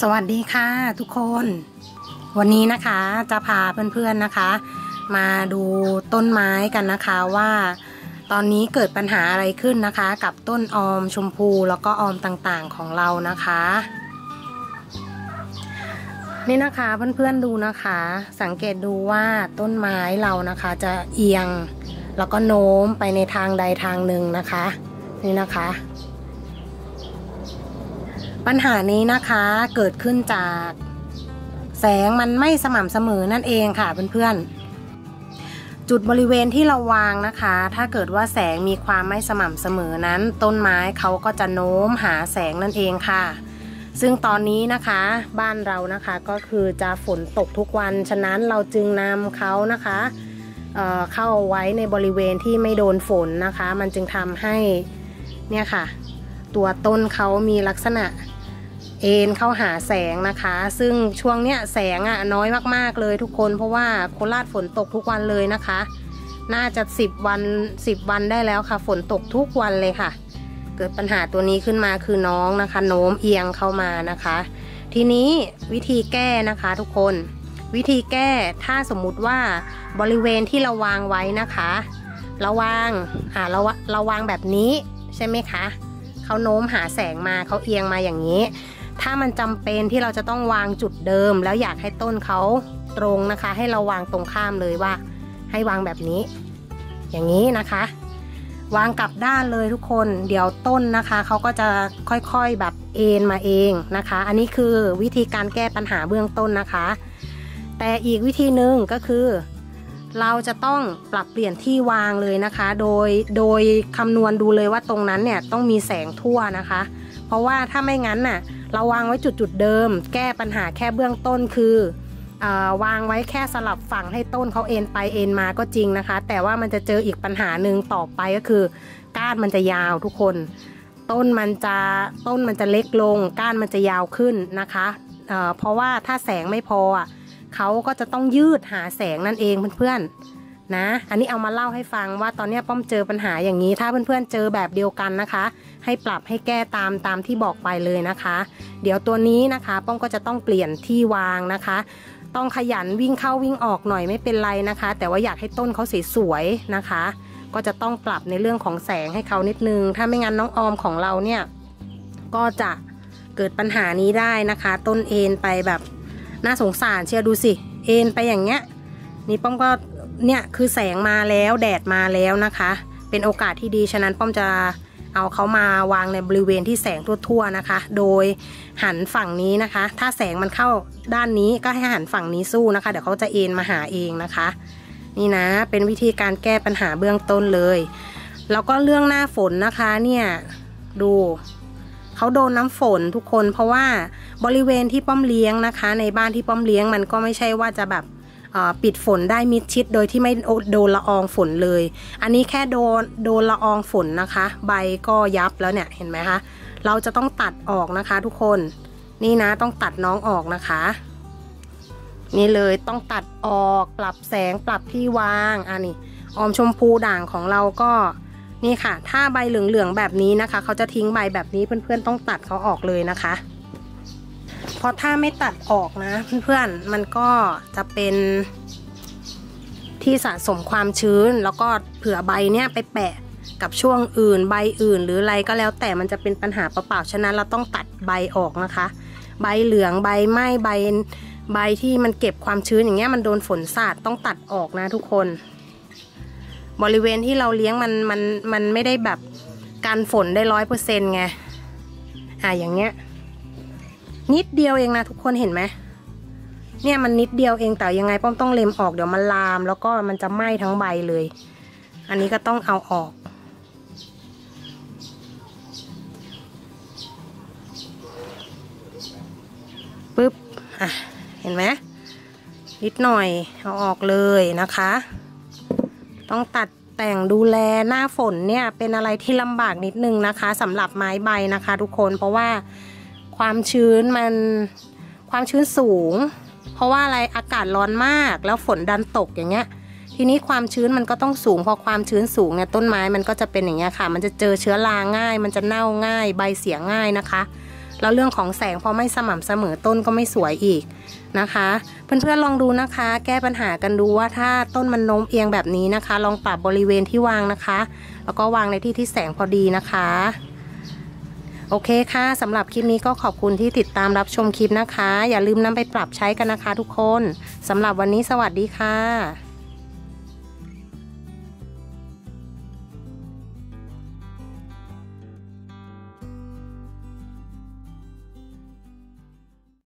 สวัสดีค่ะทุกคน วันนี้นะคะจะพาเพื่อนๆนะคะ มาดูต้นไม้กันนะคะว่าตอนนี้เกิดปัญหาอะไรขึ้นนะคะ กับต้นออมชมพูแล้วก็ออมต่างๆของเรานะคะ นี่นะคะเพื่อนๆดูนะคะ สังเกตดูว่าต้นไม้เรานะคะจะเอียงแล้วก็โน้มไปในทางใดทางหนึ่งนะคะ นี่นะคะ ปัญหานี้นะคะเกิดขึ้นจากแสงมันไม่สม่ำเสมอนั่นเองค่ะเพื่อนๆ จุดบริเวณที่เราวางนะคะ ถ้าเกิดว่าแสงมีความไม่สม่ำเสมอนั้น ต้นไม้เขาก็จะโน้มหาแสงนั่นเองค่ะ ซึ่งตอนนี้นะคะบ้านเรานะคะก็คือจะฝนตกทุกวัน ฉะนั้นเราจึงนำเขานะคะเเข้าไว้ในบริเวณที่ไม่โดนฝนนะคะ มันจึงทำให้เนี่ยค่ะ ตัวต้นเขามีลักษณะ เอ็นเข้าหาแสงนะคะ ซึ่งช่วงเนี้ยแสงอะน้อยมากๆเลยทุกคน เพราะว่าโคราชฝนตกทุกวันเลยนะคะ น่าจะสิบวันสิบวันได้แล้วค่ะ ฝนตกทุกวันเลยค่ะ เกิดปัญหาตัวนี้ขึ้นมาคือน้องนะคะ โน้มเอียงเข้ามานะคะ ทีนี้วิธีแก้นะคะทุกคนวิธีแก้ถ้าสมมุติว่าบริเวณที่เราวางไว้นะคะเราวางอ่าเราเราวางแบบนี้ใช่ไหมคะเขาโน้มหาแสงมาเขาเอียงมาอย่างนี้ ถ้ามันจำเป็นที่เราจะต้องวางจุดเดิม แล้วอยากให้ต้นเขาตรงนะคะ ให้เราวางตรงข้ามเลยว่า ให้วางแบบนี้ อย่างนี้นะคะ วางกลับด้านเลยทุกคน เดี๋ยวต้นนะคะเขาก็จะค่อยๆแบบเอ็นมาเองนะคะ อันนี้คือวิธีการแก้ปัญหาเบื้องต้นนะคะ แต่อีกวิธีหนึ่งก็คือเราจะต้องปรับเปลี่ยนที่วางเลยนะคะ โดย โดยคำนวณดูเลยว่าตรงนั้นเนี่ยต้องมีแสงทั่วนะคะ เพราะว่าถ้าไม่งั้นน่ะ เราวางไว้จุดจุดเดิม แก้ปัญหาแค่เบื้องต้นคืออวางไว้แค่สลับฝั่งให้ต้นเขาเอ็นไปเอ็นมาก็จริงนะคะ แต่ว่ามันจะเจออีกปัญหาหนึ่งต่อไปก็คือ ก้านมันจะยาวทุกคน ต้นมันจะต้นมันจะเล็กลง ก้านมันจะยาวขึ้นนะคะเเพราะว่าถ้าแสงไม่พอเขาก็จะต้องยืดหาแสงนั่นเองเพื่อนๆ นะ อันนี้เอามาเล่าให้ฟังว่าตอนนี้ป้อมเจอปัญหาอย่างนี้ ถ้าเพื่อนๆเจอแบบเดียวกันนะคะ ให้ปรับให้แก้ตามตามที่บอกไปเลยนะคะ เดี๋ยวตัวนี้นะคะป้อมก็จะต้องเปลี่ยนที่วางนะคะต้องขยันวิ่งเข้าวิ่งออกหน่อยไม่เป็นไรนะคะ แต่ว่าอยากให้ต้นเขาสวยๆนะคะ ก็จะต้องปรับในเรื่องของแสงให้เขานิดนึง ถ้าไม่งั้นน้องออมของเราเนี่ยก็จะเกิดปัญหานี้ได้นะคะ ต้นเอ็นไปแบบน่าสงสารเชียร์ดูสิ เอ็นไปอย่างเงี้ยนี่ป้อมก็ เนี่ยคือแสงมาแล้วแดดมาแล้วนะคะ เป็นโอกาสที่ดีฉะนั้นป้อมจะเอาเขามาวางในบริเวณที่แสงทั่วๆนะคะ โดยหันฝั่งนี้นะคะ ถ้าแสงมันเข้าด้านนี้ก็ให้หันฝั่งนี้สู้นะคะ เดี๋ยวเขาจะเอ็นมาหาเองนะคะ นี่นะเป็นวิธีการแก้ปัญหาเบื้องต้นเลย แล้วก็เรื่องหน้าฝนนะคะเนี่ยดูเขาโดนน้ำฝนทุกคน เพราะว่าบริเวณที่ป้อมเลี้ยงนะคะ ในบ้านที่ป้อมเลี้ยงมันก็ไม่ใช่ว่าจะแบบ ปิดฝนได้มิดชิดโดยที่ไม่โดนละอองฝนเลย อันนี้แค่โดนโดนละอองฝนนะคะ ใบก็ยับแล้วเนี่ยเห็นไหมคะ เราจะต้องตัดออกนะคะทุกคน นี่นะต้องตัดน้องออกนะคะ นี่เลยต้องตัดออกปรับแสงปรับที่วางอันนี้ออมชมพูด่างของเราก็นี่ค่ะ ถ้าใบเหลืองๆแบบนี้นะคะ เขาจะทิ้งใบแบบนี้เพื่อนๆต้องตัดเขาออกเลยนะคะ เพราะถ้าไม่ตัดออกนะเพื่อนๆมันก็จะเป็นที่สะสมความชื้น แล้วก็เผื่อใบเนี้ยไปแปะกับช่วงอื่นใบอื่น หรืออะไรก็แล้วแต่มันจะเป็นปัญหาเปล่าๆฉะนั้นเราต้องตัดใบออกนะคะ ใบเหลืองใบไหม้ใบใบที่มันเก็บความชื้นอย่างเงี้ยมันโดนฝนสาดต้องตัดออกนะทุกคน บริเวณที่เราเลี้ยงมันมันมันไม่ได้แบบกันฝนได้ร้อยเปอร์เซ็นต์ไงอะอย่างเงี้ย นิดเดียวเองนะทุกคนเห็นไหมเนี่ยมันนิดเดียวเองแต่ยังไงป้อมต้องเล็มออกเดี๋ยวมันลาม แล้วก็มันจะไหม้ทั้งใบเลย อันนี้ก็ต้องเอาออก ปึ๊บ อะ เห็นไหมนิดหน่อยเอาออกเลยนะคะ ต้องตัดแต่งดูแลหน้าฝนเนี่ยเป็นอะไรที่ลำบากนิดนึงนะคะสำหรับไม้ใบนะคะ ทุกคนเพราะว่า ความชื้นมันความชื้นสูง เพราะว่าอะไรอากาศร้อนมากแล้วฝนดันตกอย่างเงี้ย ทีนี้ความชื้นมันก็ต้องสูง พอความชื้นสูงเนี่ยต้นไม้มันก็จะเป็นอย่างเงี้ยค่ะ มันจะเจอเชื้อราง่าย มันจะเน่าง่าย ใบเสียง่ายนะคะแล้วเรื่องของแสงพอไม่สม่ำเสมอต้นก็ไม่สวยอีกนะคะ เพื่อนๆลองดูนะคะ แก้ปัญหากันดูว่าถ้าต้นมันโน้มเอียงแบบนี้นะคะ ลองปรับบริเวณที่วางนะคะ แล้วก็วางในที่ที่แสงพอดีนะคะ โอเคค่ะสำหรับคลิปนี้ก็ขอบคุณที่ติดตามรับชมคลิปนะคะ อย่าลืมนำไปปรับใช้กันนะคะทุกคนสำหรับวันนี้สวัสดีค่ะ